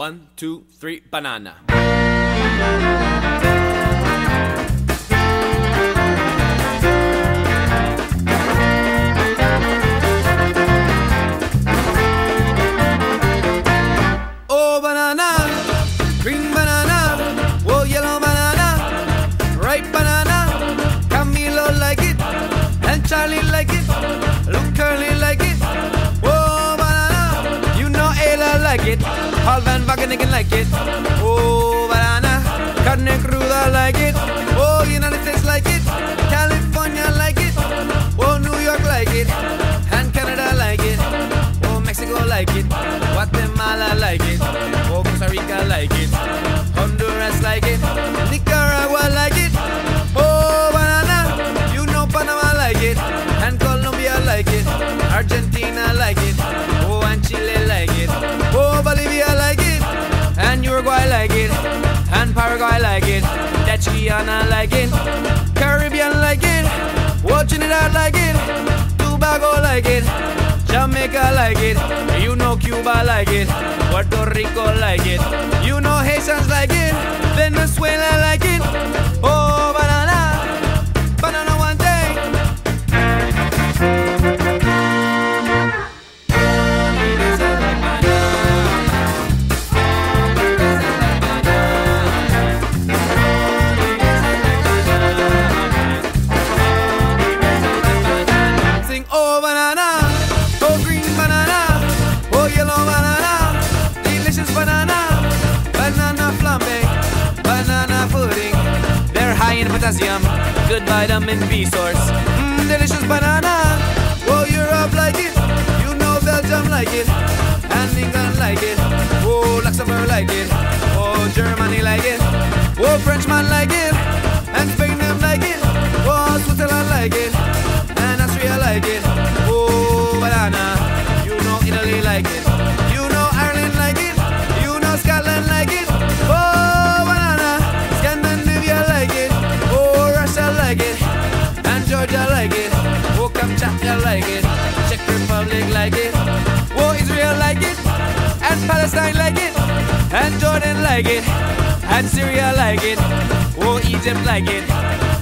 One, two, three, banana. It, Paul Van Wagenigen like it. Oh, banana, carne cruda like it. Oh, United States like it, California like it. Oh, New York like it, and Canada like it. Oh, Mexico like it, Guatemala like it, oh, Costa Rica like it, Honduras like it, Nicaragua like it, oh, banana, you know Panama like it, and Colombia like it, Argentina like it, and Paraguay like it, Guyana like it, Caribbean like it, oh, Trinidad like it, Tobago like it. Jamaica like it, you know Cuba like it, Puerto Rico like it, potassium, good vitamin B source. Mm, delicious banana, oh Europe like it, you know Belgium like it, and England like it, oh Luxembourg like it, oh Germany like it, oh Frenchman like it, Jordan like it. And Syria like it. Oh, Egypt like it.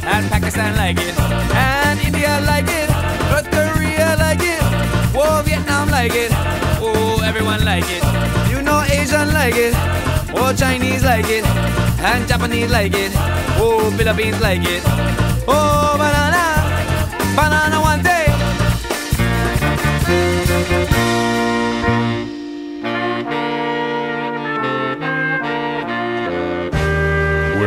And Pakistan like it. And India like it. North Korea like it. Oh, Vietnam like it. Oh, everyone like it. You know Asian like it. Oh, Chinese like it. And Japanese like it. Oh, Philippines like it. Oh, banana. Banana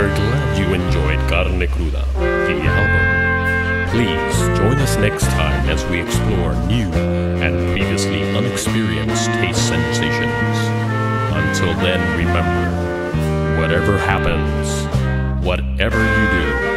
We're glad you enjoyed Carne Cruda, the album. Please join us next time as we explore new and previously unexperienced taste sensations. Until then, remember whatever happens, whatever you do,